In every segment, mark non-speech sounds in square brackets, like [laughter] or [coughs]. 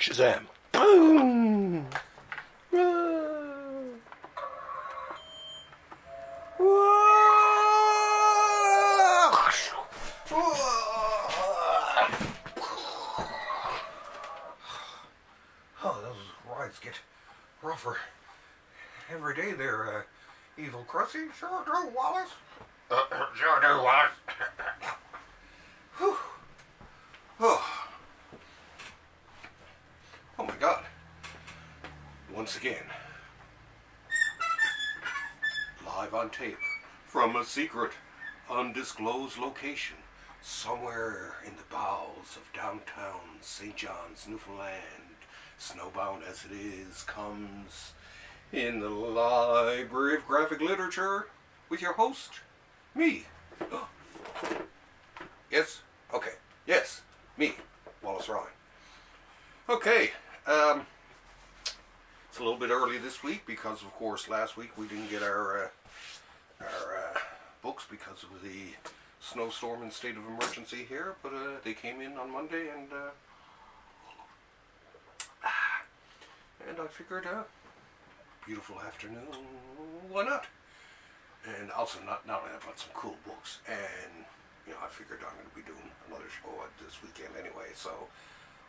Shazam. Boom! Whoa. Oh, those rides get rougher. Every day they're uh, evil crusty. Sure do, Wallace. Uh, sure do, Wallace. Whew. Oh. oh my god. Once again. Live on tape from a secret, undisclosed location. Somewhere in the bowels of downtown St. John's, Newfoundland, snowbound as it is, comes in the Library of Graphic Literature with your host, me. [gasps] yes? Okay. Yes, me, Wallace Ryan. Okay, um, a little bit early this week because, of course, last week we didn't get our uh, our uh, books because of the snowstorm and state of emergency here, but uh, they came in on Monday and uh, and I figured, uh, beautiful afternoon, why not? And also not not only about some cool books, and you know I figured I'm going to be doing another show this weekend anyway, so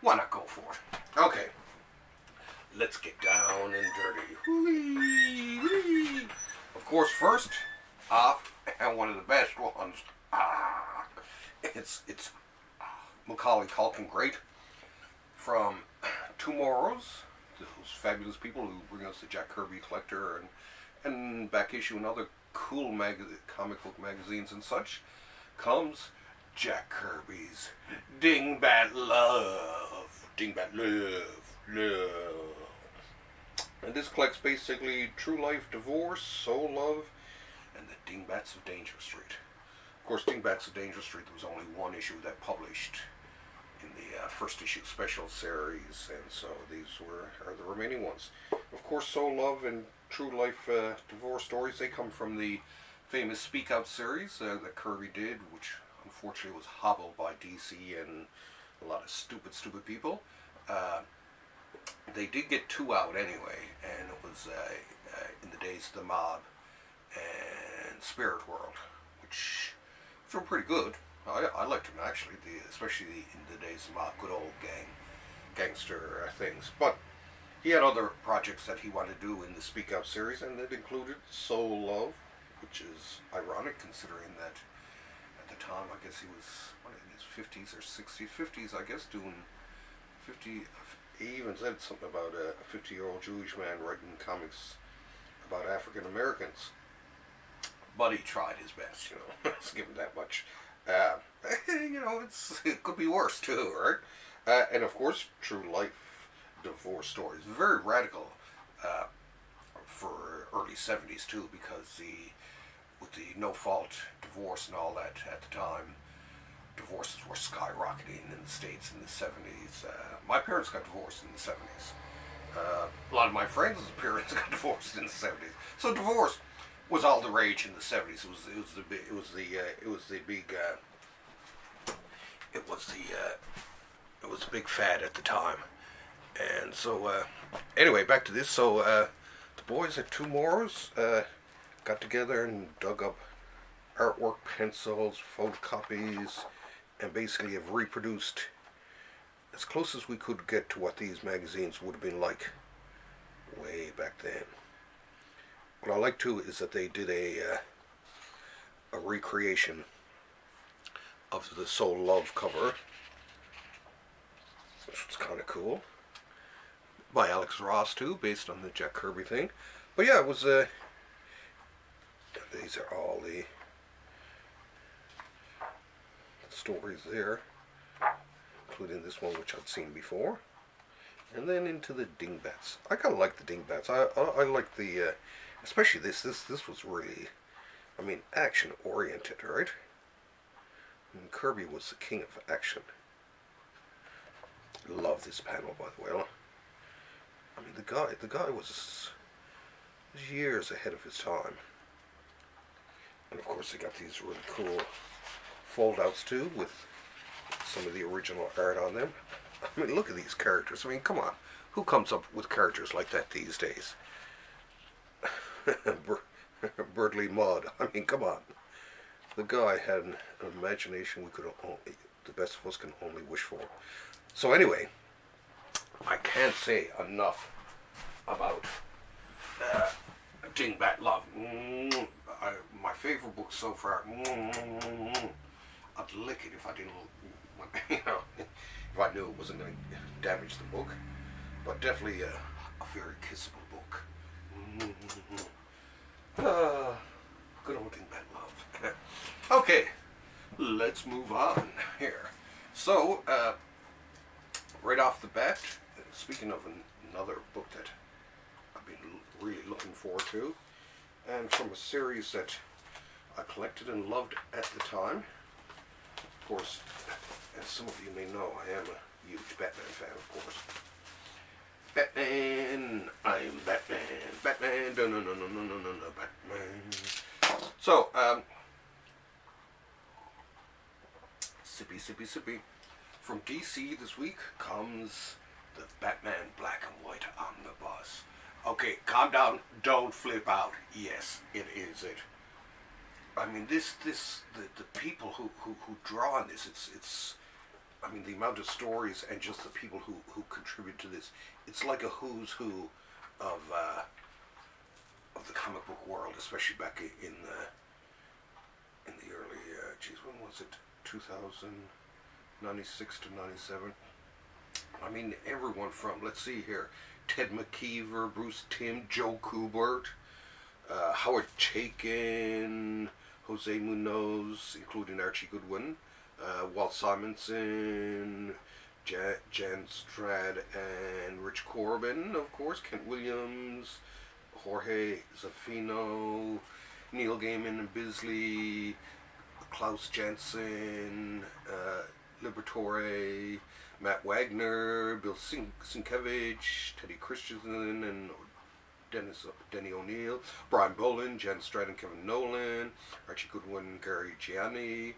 why not go for it? Okay, let's get down and dirty. Of course, first off, and one of the best ones. Ah, it's it's Macaulay Culkin Great from TwoMorrows, those fabulous people who bring us the Jack Kirby Collector and and back issue and other cool comic book magazines and such, comes Jack Kirby's Dingbat Love. Dingbat Love. Love. And this collects basically True Life Divorce, Soul Love, and the Dingbats of Danger Street. Of course, Dingbats of Danger Street, there was only one issue that published in the uh, first issue special series, and so these were are the remaining ones. Of course, Soul Love and True Life uh, Divorce stories, they come from the famous Speak Out series uh, that Kirby did, which unfortunately was hobbled by DC and a lot of stupid, stupid people. They did get two out anyway, and it was uh, uh, in the days of the mob and Spirit World, which, were pretty good. I, I liked them actually, the, especially the, in the days of mob, good old gang, gangster uh, things. But he had other projects that he wanted to do in the Speak Out series, and it included Soul Love, which is ironic considering that at the time, I guess he was what, in his 50s or 60s, 50s, I guess, doing 50. He even said something about a 50 year old Jewish man writing comics about African Americans. But he tried his best, you know. Let's give him that much. Uh, [laughs] you know, it's it could be worse too, right? Uh, and of course, true life divorce stories. Very radical uh, for early 70s too, because the with the no fault divorce and all that at the time, divorces were skyrocketing in the states in the 70s. Uh, my parents got divorced in the 70s. Uh, a lot of my friends' [laughs] parents got divorced in the 70s. So divorce was all the rage in the 70s. It was it was the big it was the uh, it was the big uh, it was the uh, it was a big fad at the time. And so uh, anyway, back to this. So the boys at TwoMorrows got together and dug up artwork, pencils, photocopies, and basically have reproduced as close as we could get to what these magazines would have been like way back then. What I like too is that they did a uh, a recreation of the Soul Love cover, which was kind of cool, by Alex Ross too, based on the Jack Kirby thing. But yeah, it was. Uh, these are all the stories there, including this one which I'd seen before. And then into the dingbats. I kind of like the dingbats. I, I, I like the, uh, especially this. This this was really, I mean, action oriented, right? And Kirby was the king of action. Love this panel, by the way. I mean, the guy, the guy was, was years ahead of his time. And of course, they got these really cool fold outs too with some of the original art on them. [laughs] I mean, look at these characters. I mean, come on. Who comes up with characters like that these days? [laughs] [laughs] Birdly Maud. I mean, come on. The guy had an imagination we could only, the best of us can only wish for. So anyway, I can't say enough about uh, Dingbat Love. Mm, I, my favorite book so far. Mm, I'd lick it if I didn't, [laughs] you know, if I knew it wasn't going to damage the book. But definitely a, a very kissable book. Uh, [laughs] good old Dingbat Love. [laughs] okay, let's move on here. So, uh, right off the bat, speaking of an, another book that I've been really looking forward to, and from a series that I collected and loved at the time. Of course, as some of you may know, I am a huge Batman fan, of course. Batman, I'm Batman, Batman, no, no, no, no, no, no, no, no, Batman. So, um, sippy, sippy, sippy. From DC this week comes the Batman Black and White Omnibus. Okay, calm down. Don't flip out. Yes, it is it. I mean, this, this, the, the people who, who, who draw on this, it's, it's, I mean, the amount of stories and just the people who, who contribute to this, it's like a who's who of, uh, of the comic book world, especially back in the, in the early, uh, geez, when was it? 2096 to 97. I mean, everyone from, let's see here, Ted McKeever, Bruce Timm, Joe Kubert, uh, Howard Chaykin, Jose Munoz, including Archie Goodwin, uh, Walt Simonson, Jan, Jan Strnad, and Rich Corben, of course, Kent Williams, Jorge Zaffino, Neil Gaiman and Bisley, Klaus Janson, uh, Liberatore, Matt Wagner, Bill Sienkiewicz, Teddy Kristiansen, and Dennis Denny O'Neil, Brian Bolland, Jan Stratton, Kevin Nolan, Archie Goodwin, Gary Gianni,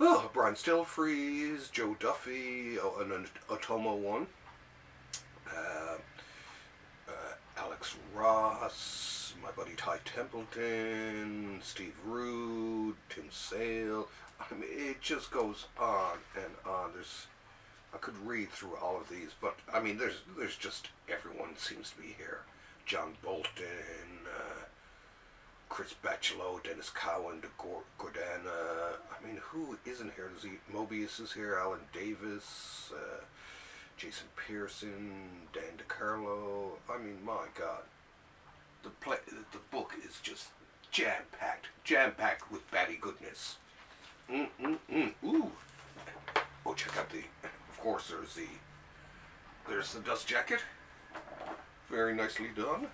oh, Brian Stelfreeze, Joe Duffy, oh, an Otomo one, uh, uh, Alex Ross, my buddy Ty Templeton, Steve Rude, Tim Sale. I mean, it just goes on and on. There's I could read through all of these, but I mean, there's there's just everyone seems to be here. John Bolton, uh, Chris Bachalo, Denys Cowan, Gordana. I mean, who isn't here? There's Moebius is here, Alan Davis, uh, Jason Pearson, Dan DeCarlo. I mean, my God, the play, the book is just jam packed, jam packed with batty goodness. Mm mm mm. Ooh. Oh, check out the of course, there's the there's the dust jacket, very nicely done,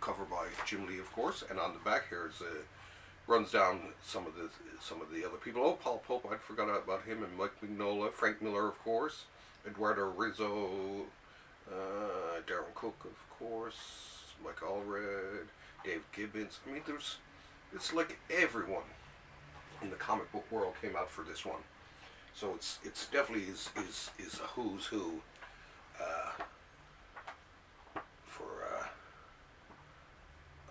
cover by Jim Lee, of course, and on the back here is a runs down some of the some of the other people. Oh, Paul Pope, I'd forgot about him, and Mike Mignola, Frank Miller, of course, Eduardo Risso, uh, Darwyn Cooke, of course, Mike Allred, Dave Gibbons. I mean, there's it's like everyone in the comic book world came out for this one. So it's it's definitely is is is a who's who uh, for uh,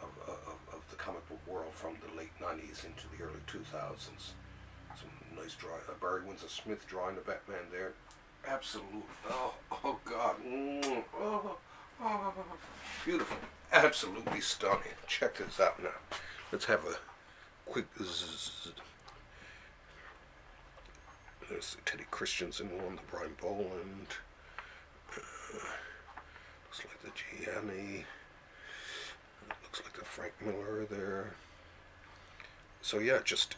of, of, of the comic book world from the late '90s into the early 2000s. Some nice drawing. Uh, Barry Windsor Smith drawing the Batman there. Absolute. Oh oh God. Mm, oh, oh, beautiful. Absolutely stunning. Check this out now. Let's have a quick. Zzz, there's Teddy Kristiansen one, the Brian Bolland. Uh, looks like the Gianni. Looks like the Frank Miller there. So yeah, just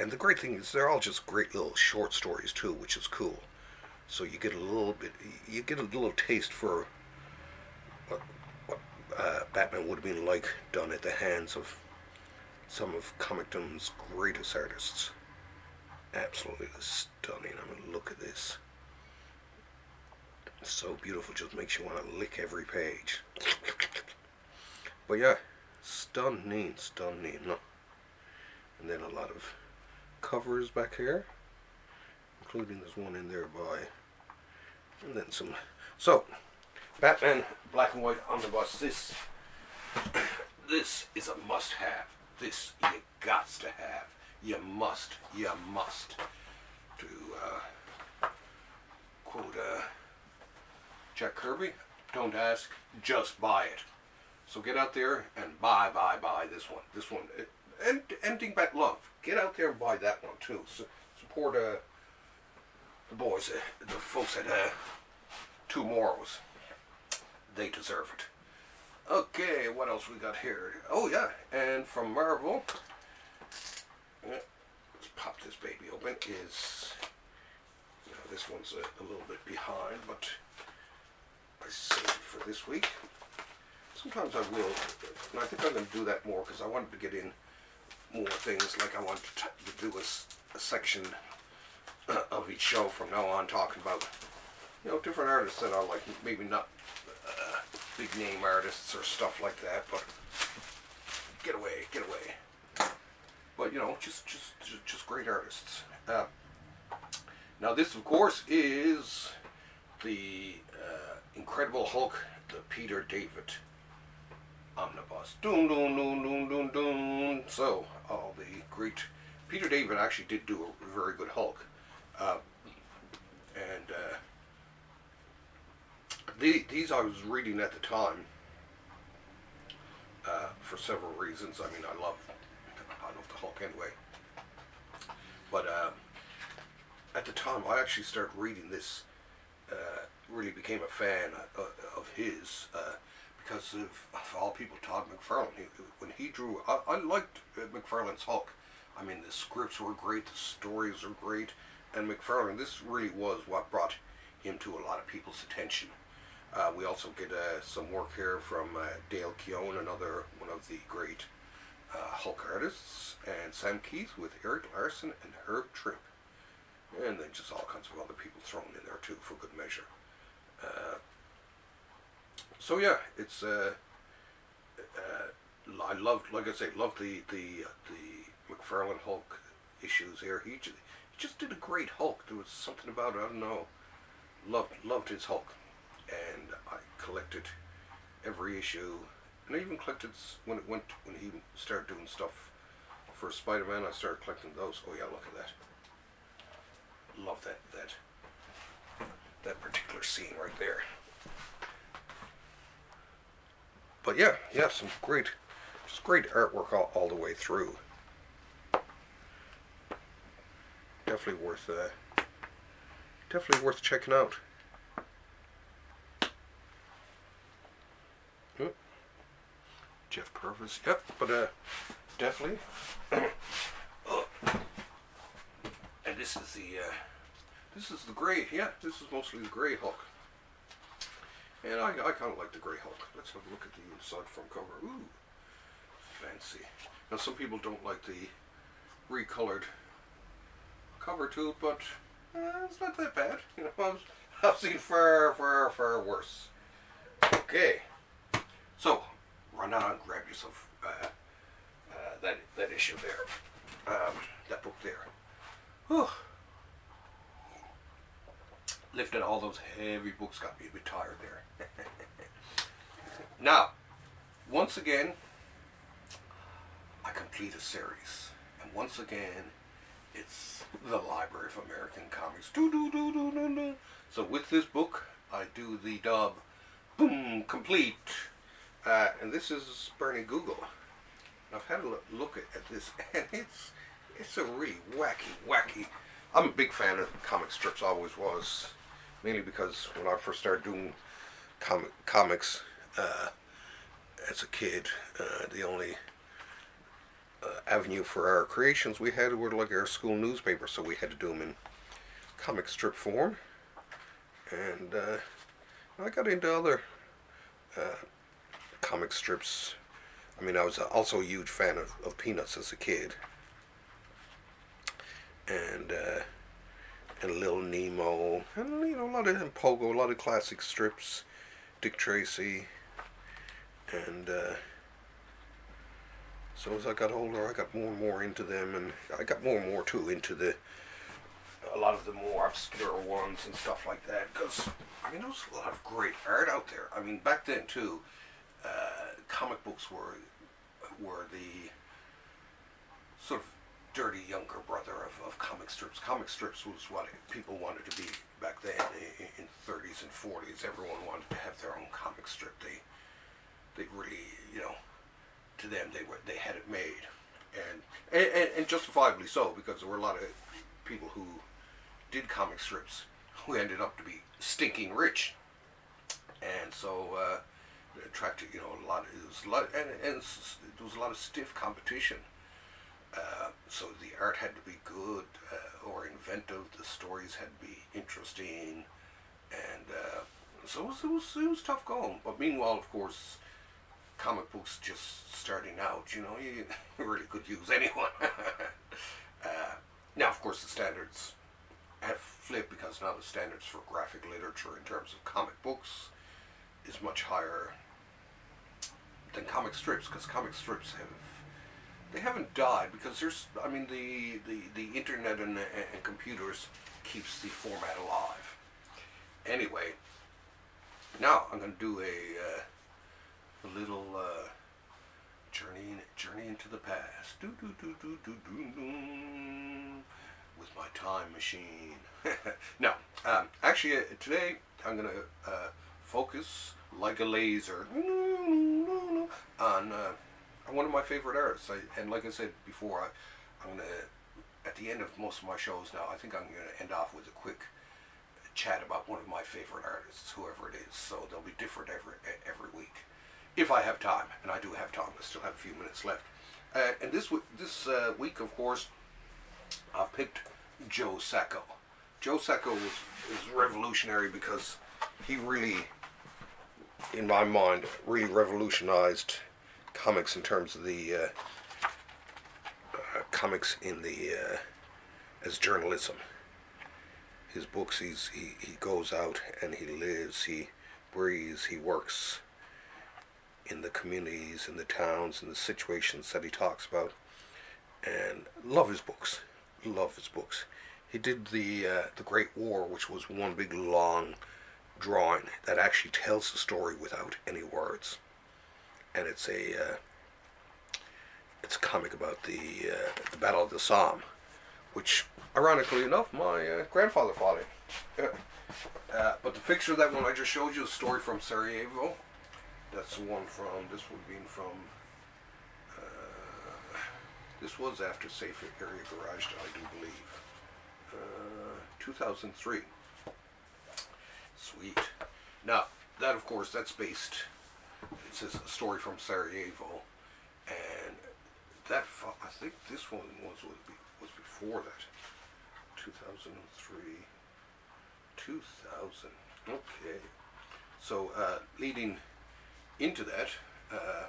and the great thing is they're all just great little short stories too, which is cool. So you get a little bit, you get a little taste for what, what uh, Batman would have been like done at the hands of some of comicdom's greatest artists absolutely stunning. I mean, look at this. It's so beautiful, just makes you want to lick every page. But yeah, stunning, stunning. And then a lot of covers back here, including this one in there by And then some. So, Batman Black and White Omnibus. This, [coughs] this is a must-have. This you got to have. You must. You must. To uh, quote uh, Jack Kirby, don't ask, just buy it. So get out there and buy, buy, buy this one. This one. And, and Dingbat Love. Get out there and buy that one too. So, support uh, the boys, uh, the folks at uh, TwoMorrows. They deserve it. Okay, what else we got here? Oh yeah, and from Marvel, let's pop this baby open, is, this one's a, a little bit behind, but I saved it for this week. Sometimes I will, and I think I'm going to do that more because I wanted to get in more things, like I want to, do a section uh, of each show from now on talking about, you know, different artists that are like maybe not uh, big name artists or stuff like that, but get away, get away. But you know, just just just, just great artists. Uh, now this, of course, is the uh, Incredible Hulk, the Peter David omnibus. Doom, doom, doom, doom, doom, doom. So, all the great. Peter David actually did do a very good Hulk. Uh, and uh, the, these I was reading at the time uh, for several reasons. I mean, I love, I love the Hulk anyway. But uh, at the time, I actually started reading this. Uh, really became a fan of, of his uh, because of, of all people, Todd McFarlane. He, when he drew, I, I liked uh, McFarlane's Hulk. I mean, the scripts were great, the stories are great, and McFarlane. This really was what brought him to a lot of people's attention. Uh, we also get uh, some work here from uh, Dale Keown, another one of the great uh, Hulk artists, and Sam Kieth with Erik Larsen and Herb Trimpe. And then just all kinds of other people thrown in there too for good measure. Uh, so yeah, it's uh, uh, I loved, like I say, loved the the the McFarlane Hulk issues here. He just, he just did a great Hulk. There was something about it, I don't know. Loved loved his Hulk, and I collected every issue, and I even collected when it went when he started doing stuff for Spider-Man. I started collecting those. Oh yeah, look at that. Love that that that particular scene right there. But yeah, yeah, some great, just great artwork all, all the way through. Definitely worth, uh, definitely worth checking out. Hmm. Jeff Purves, yep, but uh, definitely. [coughs] And this is the, uh, this is the gray, yeah, this is mostly the gray Hulk. And I, I kind of like the Grey Hulk. Let's have a look at the inside front cover. Ooh, fancy. Now some people don't like the recolored cover to it, but uh, it's not that bad. You know, [laughs] I've, I've seen far, far, far worse. Okay, so run out and grab yourself uh, uh, that that issue there, um, that book there. Whew. Lifting all those heavy books got me a bit tired there. [laughs] now, once again, I complete a series, and once again, it's the Library of American Comics. So with this book, I do the dub, boom, complete, uh, and this is Barney Google. I've had a look, look at, at this, [laughs] and it's it's a really wacky, wacky. I'm a big fan of comic strips, always was, mainly because when I first started doing comic comics uh, as a kid, uh, the only uh, avenue for our creations we had were like our school newspaper, so we had to do them in comic strip form. And uh, I got into other uh, comic strips. I mean, I was also a huge fan of, of Peanuts as a kid. And, uh, and Little Nemo, and you know, a lot of and Pogo, a lot of classic strips, Dick Tracy, and uh, so as I got older, I got more and more into them, and I got more and more too into the a lot of the more obscure ones and stuff like that. Because I mean, there was a lot of great art out there. I mean, back then too, uh, comic books were were the sort of dirty younger brother of, of comic strips. Comic strips was what people wanted to be back then in, in 30s and 40s. Everyone wanted to have their own comic strip. They they really, you know, to them they were they had it made, and and, and justifiably so because there were a lot of people who did comic strips who ended up to be stinking rich, and so. Uh, it attracted, you know, a lot. Of, it was a lot, and, and there was a lot of stiff competition uh, so the art had to be good uh, or inventive. The stories had to be interesting, and uh, so it was, it was, it was tough going. But meanwhile, of course, comic books just starting out. You know, you [laughs] really could use anyone. [laughs] Uh, now, of course, the standards have flipped because now the standards for graphic literature in terms of comic books is much higher than comic strips because comic strips have they haven't died because there's I mean the the, the internet and, and computers keeps the format alive. Anyway, now I'm going to do a, uh, a little uh, journey journey into the past. Do, do, do, do, do, do, do, with my time machine. [laughs] now, um, actually, uh, today I'm going to uh, focus like a laser on uh, one of my favorite artists. I, and like I said before, I, I'm gonna at the end of most of my shows now. I think I'm gonna end off with a quick chat about one of my favorite artists, whoever it is. So they'll be different every every week, if I have time, and I do have time. I still have a few minutes left. Uh, and this this uh, week, of course, I've picked Joe Sacco. Joe Sacco was is revolutionary because he really, in my mind, really revolutionized comics in terms of the uh, uh, comics in the uh, as journalism. His books, he's, he he goes out and he lives, he breathes, he works in the communities, in the towns, in the situations that he talks about, and love his books. Love his books. He did the uh, the Great War, which was one big long drawing that actually tells the story without any words and it's a uh, it's a comic about the uh, the Battle of the Somme, which ironically enough my uh, grandfather fought in. Uh, but the picture of that one I just showed you, is a story from Sarajevo. That's the one from. This would have been from. Uh, this was after Safe Area Gorazde, I do believe. Uh, 2003. Sweet. Now that, of course, that's based it says a story from Sarajevo, and that I think this one was was before that, 2003, 2000. Okay, so uh, leading into that uh,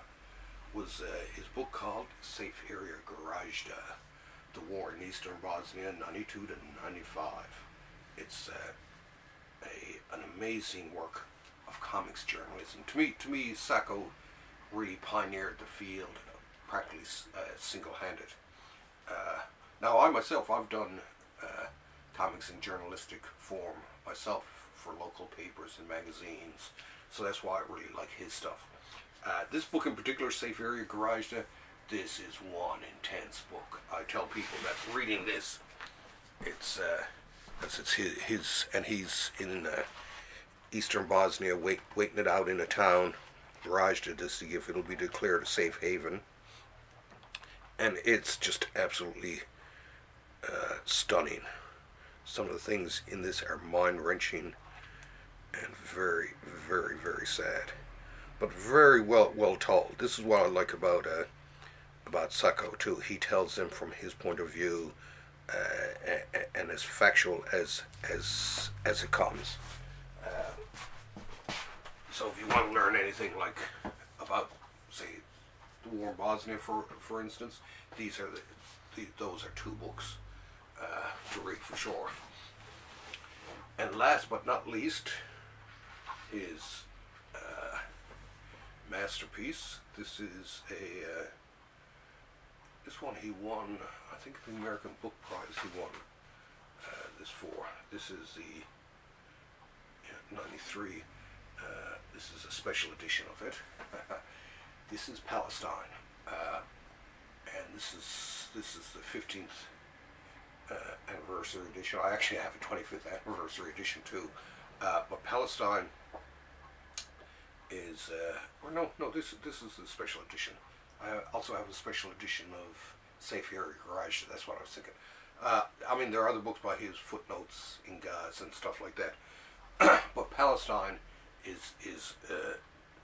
was uh, his book called Safe Area Gorazde, the War in Eastern Bosnia, 92 to 95. It's uh, a, an amazing work comics journalism. To me, to me, Sacco really pioneered the field, practically uh, single-handed. Uh, now, I myself, I've done uh, comics in journalistic form myself for local papers and magazines, so that's why I really like his stuff. Uh, this book in particular, Safe Area Gorazde, this is one intense book. I tell people that reading this, it's uh, it's his, his and he's in uh, eastern Bosnia, wait, waiting it out in a town, it to see if it'll be declared a safe haven. And it's just absolutely uh, stunning. Some of the things in this are mind-wrenching and very, very, very sad. But very well well told. This is what I like about uh, about Sacco too. He tells them from his point of view, uh, and as factual as as as it comes. So if you want to learn anything like about, say, the war in Bosnia, for for instance, these are the, the those are two books uh, to read for sure. And last but not least, his uh, masterpiece. This is a uh, this one he won. I think the American Book Prize he won. Uh, this for? This is the yeah, 93. This is a special edition of it. [laughs] this is Palestine, uh, and this is this is the 15th uh, anniversary edition. I actually have a 25th anniversary edition too. Uh, but Palestine is, uh, or no, no, this this is the special edition. I also have a special edition of Safe Area Gorazde. That's what I was thinking. Uh, I mean, there are other books by his footnotes in Gaza and stuff like that. [clears throat] but Palestine is is uh,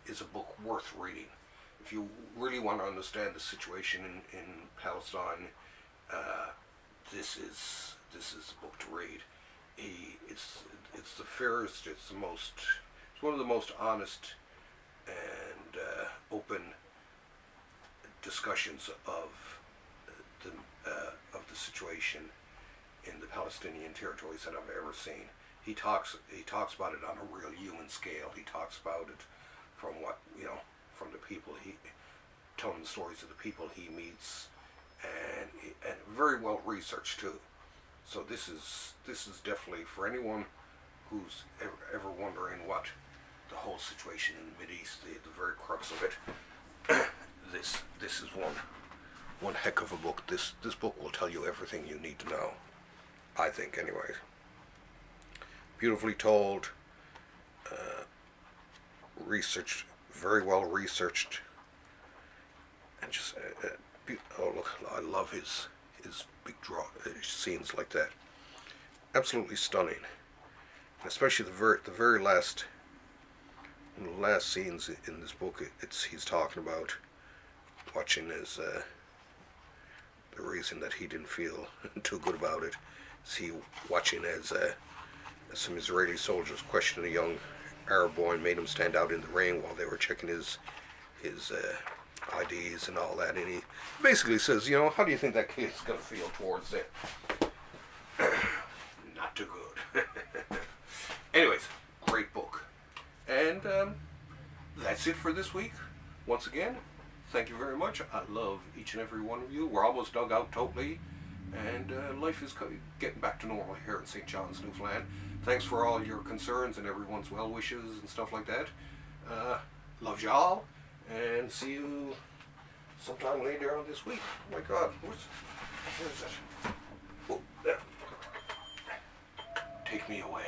is a book worth reading. If you really want to understand the situation in, in Palestine, uh, this is this is the book to read. He it's it's the fairest. It's the most. It's one of the most honest and uh, open discussions of the uh, of the situation in the Palestinian territories that I've ever seen. He talks he talks about it on a real human scale. He talks about it from what you know from the people he telling the stories of the people he meets and and very well researched too. So this is this is definitely for anyone who's ever, ever wondering what the whole situation in the Mid East, the, the very crux of it. [coughs] this this is one one heck of a book. This this book will tell you everything you need to know. I think, anyways. Beautifully told, uh, researched, very well researched, and just uh, uh, oh look, I love his his big draw uh, scenes like that. Absolutely stunning, especially the very the very last the last scenes in this book. It's he's talking about watching his uh, the reason that he didn't feel [laughs] too good about it. Is he watching as some Israeli soldiers questioned a young Arab boy and made him stand out in the rain while they were checking his his uh, IDs and all that, and he basically says, you know, how do you think that kid's gonna feel towards it? [clears throat] Not too good. [laughs] Anyways, great book, and um, that's it for this week. Once again, thank you very much. I love each and every one of you. We're almost dug out totally, and uh, life is getting back to normal here in St. John's, Newfoundland. Thanks for all your concerns and everyone's well wishes and stuff like that. Uh, love y'all and see you sometime later on this week. Oh my God, where's, where's it? Oh, there. Take me away.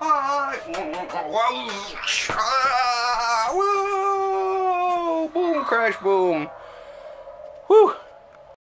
Bye. Whoa, boom, crash, boom.